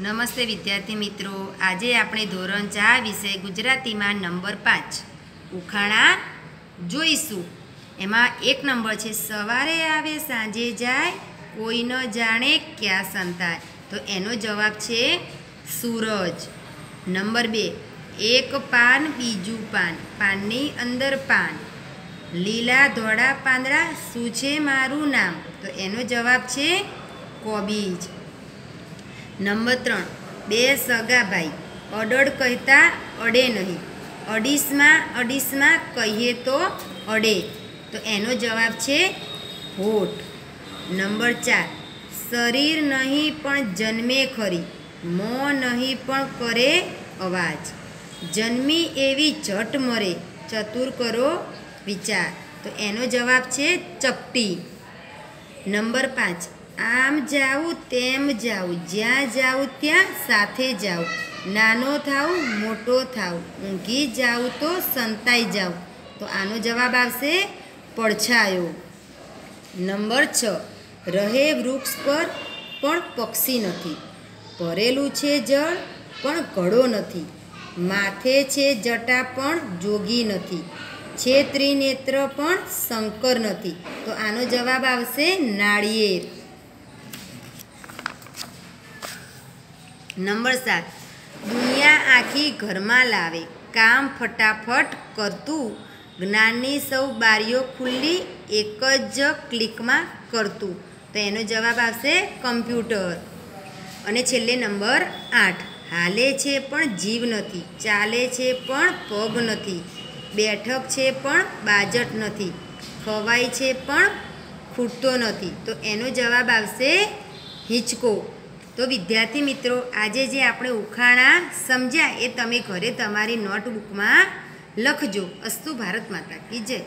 નમસ્તે વિદ્યાર્થી મિત્રો. આજે આપણે ધોરણ ચાર વિષય ગુજરાતીમાં નંબર પાંચ, ઉખાણા જોઈશું. એમાં એક નંબર છે, સવારે આવે, સાંજે જાય, કોઈ ન જાણે ક્યાં સંતાય. તો એનો જવાબ છે, સૂરજ. નંબર બે, એક પાન, બીજું પાન. પાનની અંદર પાન. લીલા ધોળા પાંદડા, શું છે મારું નામ? તો એનો જવાબ છે, કોબીજ. નંબર ત્રણ, બે સગા ભાઈ. અડડ કહેતા અડે નહીં. અડીસમાં અડીસમાં કહીએ તો અડે. તો એનો જવાબ છે હોઠ. નંબર ચાર, શરીર નહીં પણ જન્મે ખરી. મોં નહીં પણ કરે અવાજ. જન્મી એવી ઝટ મરે, ચતુર કરો વિચાર. તો એનો જવાબ છે ચપટી. નંબર પાંચ આમ જાઉં તેમ જાઉં, જ્યાં જાઉં ત્યાં સાથે જાઉં. નાનો થાવ મોટો થાવ ઊંઘી જાઉં તો સંતાઈ જાઉં. તો આનો જવાબ આવશે પડછાયો. નંબર છ, રહે વૃક્ષ પર પણ પક્ષી નથી. ભરેલું છે જળ, પણ ઘડો નથી. માથે છે જટા, પણ જોગી નથી. છે ત્રિનેત્ર પણ શંકર નથી. તો આનો જવાબ આવશે નાળિયેર. નંબર સાત, દુનિયા આખી ઘરમાં લાવે, કામ ફટાફટ કરતું, જ્ઞાનની સૌ બારીઓ ખુલ્લી એક જ ક્લિકમાં કરતું. તો એનો જવાબ આવશે કમ્પ્યુટર. અને છેલ્લે નંબર આઠ, હાલે છે પણ જીવ નથી, ચાલે છે પણ પગ નથી, બેઠક છે પણ બાજટ નથી, ખવાય છે પણ ખૂટતો નથી. તો એનો જવાબ આવશે હિંચકો. તો વિદ્યાર્થી મિત્રો, આજે જે આપણે ઉખાણા સમજ્યા એ તમે ઘરે તમારી નોટબુકમાં લખજો. અસ્તુ ભારત માતા કી જય.